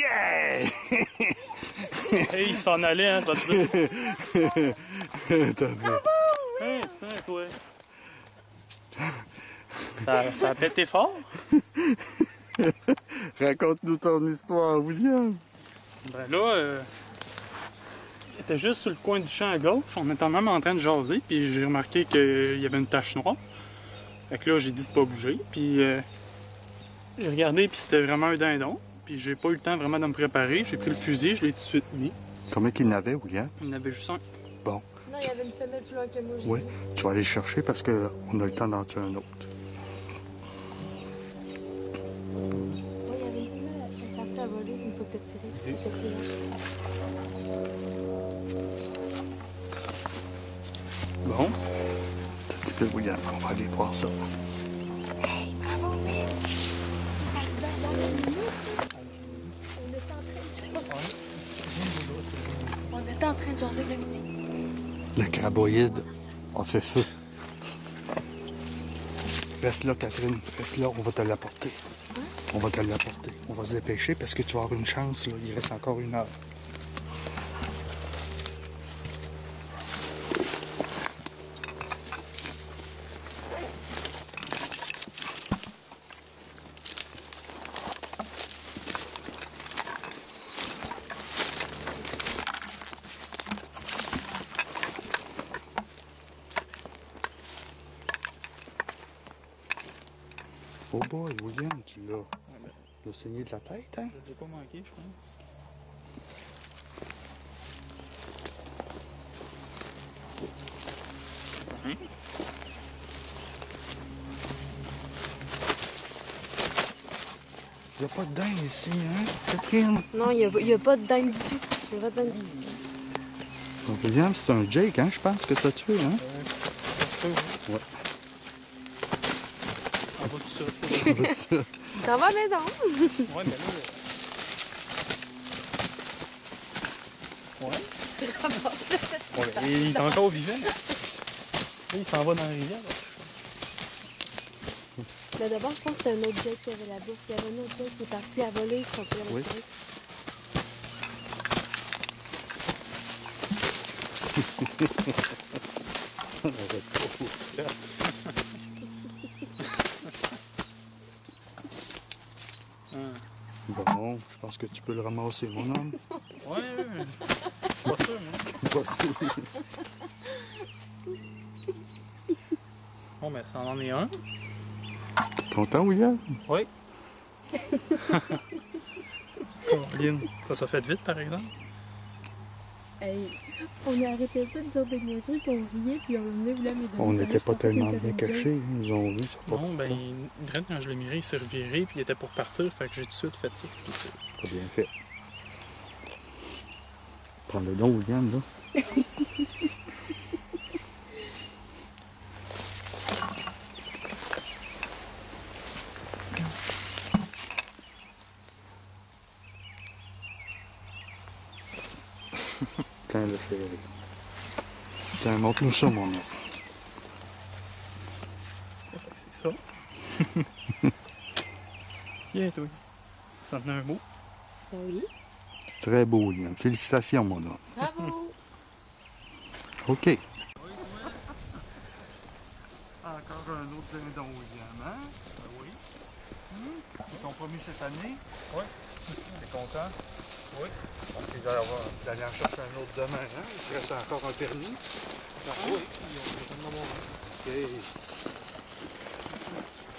Yeah! Hey, il s'en allait, hein, te dire. T'as. Hey, toi. Ça, ça a pété fort. Raconte-nous ton histoire, William. Ben là, euh, j'étais juste sur le coin du champ à gauche. On était même en train de jaser, puis j'ai remarqué qu'il y avait une tache noire. Fait que là, j'ai dit de pas bouger, puis euh, j'ai regardé, puis c'était vraiment un dindon. Puis j'ai pas eu le temps vraiment de me préparer. J'ai pris le fusil, je l'ai tout de suite mis. Combien qu'il n'avait, William? Il y en avait juste un. Bon, Non, il y avait une femelle plus loin que moi. oui. Tu vas aller le chercher parce qu'on a le temps d'en tuer un autre. Oui, il y avait une femelle. Elle est partie à voler. Il faut que tu tiré. Bon. Un petit peu, William. On va aller voir ça. Était en train de jaser le midi. Le craboïde a fait feu. Reste là, Catherine. Reste là, on va te l'apporter. On va te l'apporter. On va se dépêcher parce que tu vas avoir une chance. Là. Il reste encore une heure. Oh boy, William, tu l'as saigné de la tête, hein? Je l'ai pas manqué, je pense. Il n'y a pas de dinde ici, hein? Catherine? Non, il n'y a, pas de dinde du tout. Je le répète. Donc, William, c'est un Jake, hein? Je pense que t'as tué, hein? Parce que, oui. Ouais. Ça va tout seul. Ça va de ça. Il s'en va à la maison. Ouais, mais là. Ouais. Ouais, il est encore vivant. Là, il s'en va dans la rivière. là. Mais d'abord, je pense que c'était un autre jet qui avait la bouffe. Il y avait un autre jet qui est parti à voler. Qu'il avait Oui. tiré. Ça n'arrête pas. Bon, je pense que tu peux le ramasser, mon homme. Ouais, ouais, ouais. Pas sûr. Vas-y. Bon, ben, ça en est un. Content, William? Oui. Caroline, ça s'est fait vite, par exemple? Hey, on a arrêté pas de dire des niaiseries, puis on riait, puis on venait la me On n'était pas tellement bien cachés. Ils ont vu, pas, Non, ben, direct quand je l'ai miré, il s'est reviré, puis il était pour partir, fait que j'ai tout de suite fait ça. Puis, pas bien fait. Prends le don, William, là. Tiens, le chéri. Tiens, montre-nous ça, mon homme. C'est ça. Tiens, toi. Ça tenait un mot. Ben oui. Très beau, William. Félicitations, mon homme. Bravo! OK. Encore un autre dindon, William, hein? Ton premier cette année? Oui. T'es content? Oui. Donc, il va y avoir d'aller en chercher un autre demain, hein? Il te reste encore un permis? Ah, oui. OK.